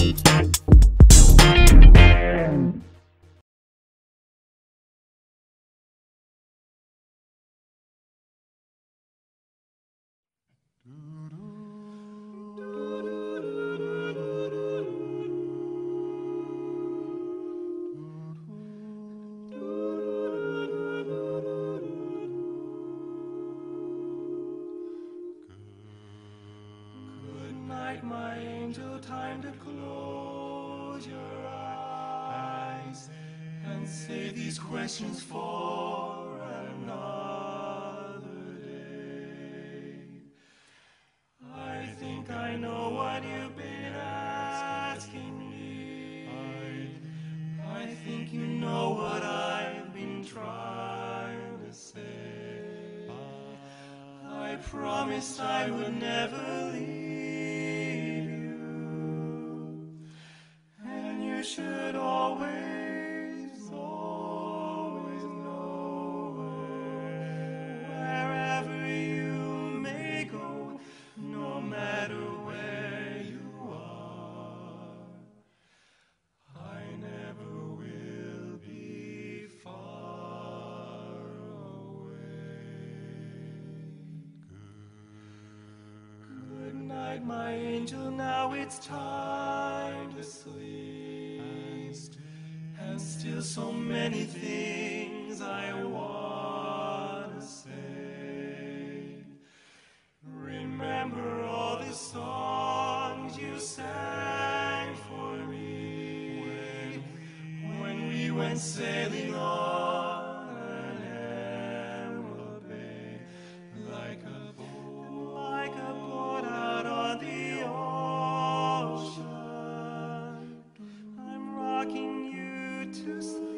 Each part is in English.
Good night, my angel. Time to close your eyes and save these questions for another day. I think I know what you've been asking me. I think you know what I've been trying to say. I promised I would never leave you should always, always know wherever you may go, no matter where you are. I never will be far away. Good night, my angel. Now it's time to sleep. And still so many things I want to say. Remember all the songs you sang for me when we went sailing on you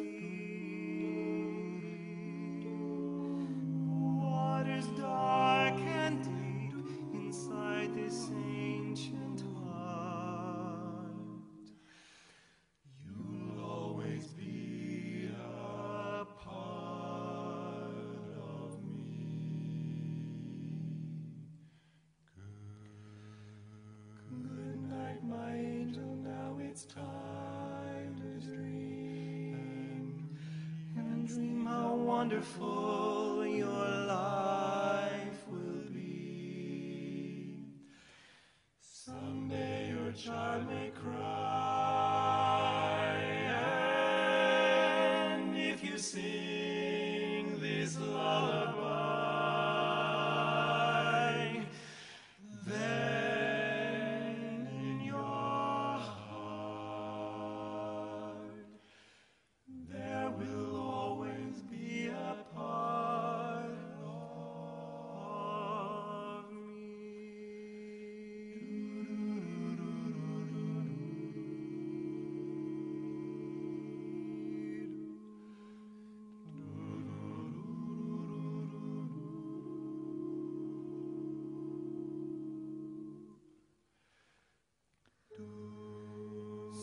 wonderful your life will be. Someday your child may cry,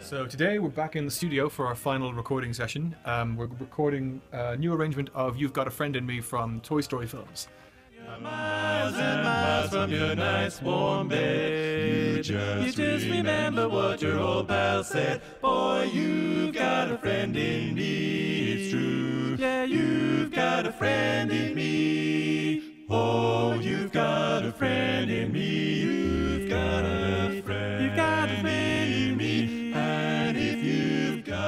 So today we're back in the studio for our final recording session. Um, we're recording a new arrangement of "You've Got a Friend in Me" from Toy Story films. Miles and miles from your nice warm bed. You just, remember what your old pal said. Boy, you've got a friend in me. It's true. Yeah, you've got a friend in me. Oh, you've got a friend in me.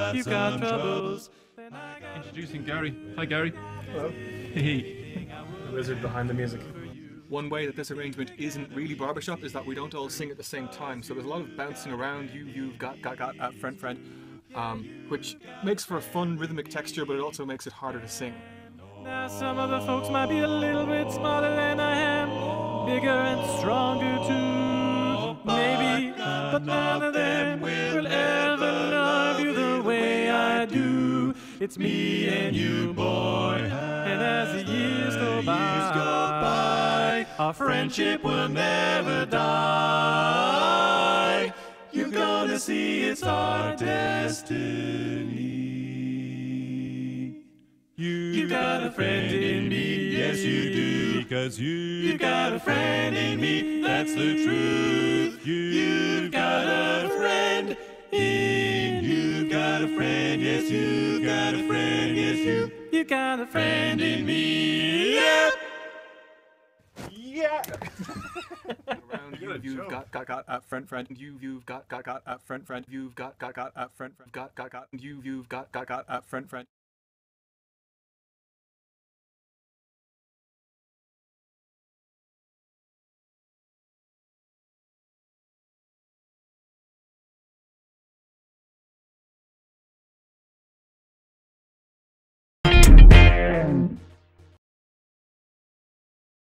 Got you've some got troubles. Introducing Gary. Hi, Gary. Hello. Hey. The wizard behind the music. One way that this arrangement isn't really barbershop is that we don't all sing at the same time. So there's a lot of bouncing around. You, you've got, got, got, at friend, friend, um, which makes for a fun rhythmic texture, but it also makes it harder to sing. Now some other folks might be a little bit smarter than I am, bigger and stronger too, maybe, but none of them will ever It's me and you, boy, and as the years go by, our friendship will never die. You're gonna see it's our destiny. You got a friend in me, yes you do. Because you, You got a friend in me, that's the truth. You've got a friend friend, yes you got a friend, yes you. You got a friend in me. Yeah. Yeah! Around you, you've got, got, got, at friend, friend. You, you've got, got, got, at friend, friend. You've got, got, got, at friend, friend. Got, got, got. You, you've got, got, got, at friend, friend.